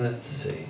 Let's see.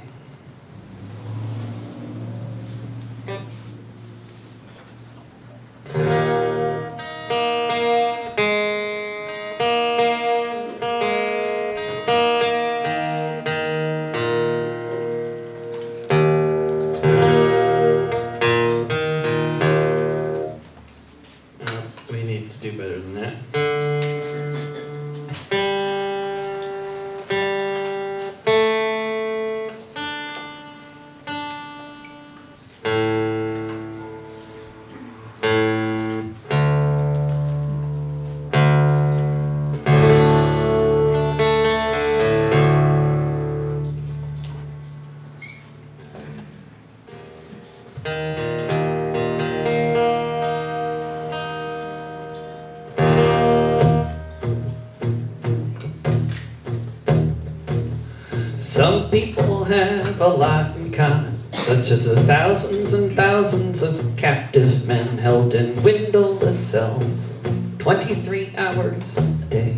Some people have a lot in common, such as the thousands and thousands of captive men held in windowless cells, 23 hours a day.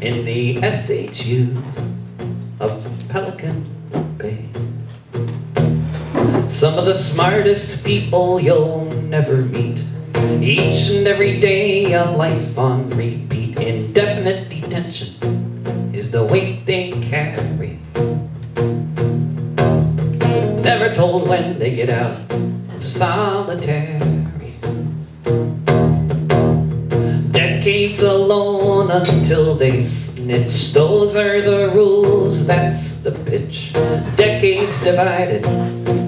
In the SHUs of Pelican Bay. Some of the smartest people you'll never meet. Each and every day a life on repeat. Indefinite detention is the weight they carry. Never told when they get out of solitary. Decades alone until they snitch. Those are the rules, that's the pitch. Decades divided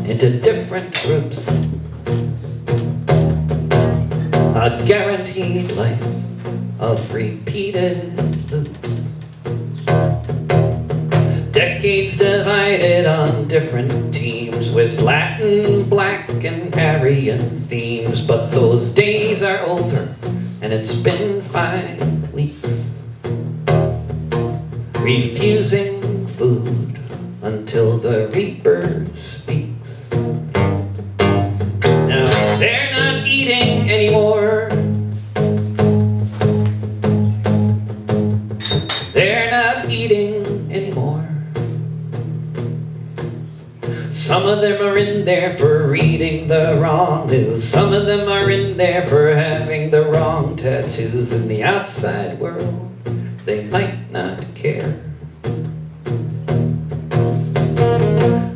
into different groups. A guaranteed life of repeated Decades divided on different teams with Latin, black, and Aryan themes. But those days are over, and it's been five weeks. Refusing food until the Reaper Some of them are in there for reading the wrong news. Some of them are in there for having the wrong tattoos. In the outside world, they might not care.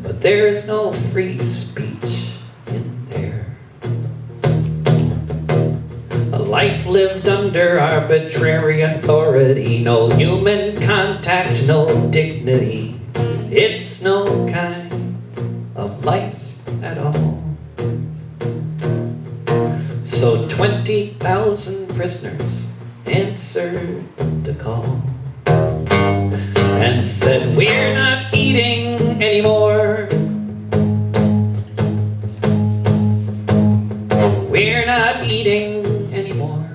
But there's no free speech in there. A life lived under arbitrary authority, no human contact, no dignity. It's no 20,000 prisoners answered the call and said, We're not eating anymore. We're not eating anymore.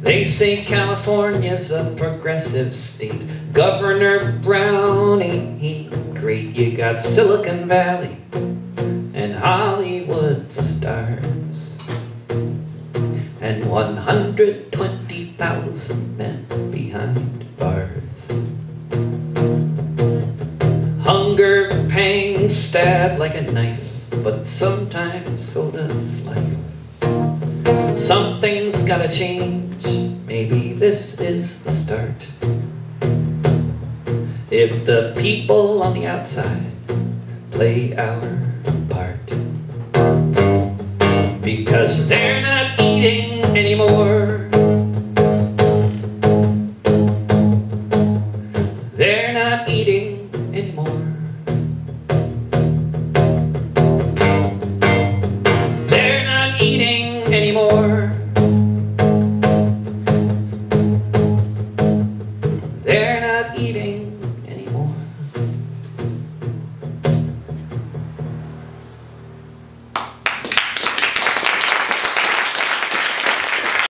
They say California's a progressive state. Governor Brown ain't he great? You got Silicon Valley and Hollywood stars. And 120,000 men behind bars. Hunger pangs stab like a knife, but sometimes so does life. Something's gotta change, maybe this is the start. If the people on the outside play our part. Because they're not eating anymore. They're not eating anymore. They're not eating anymore.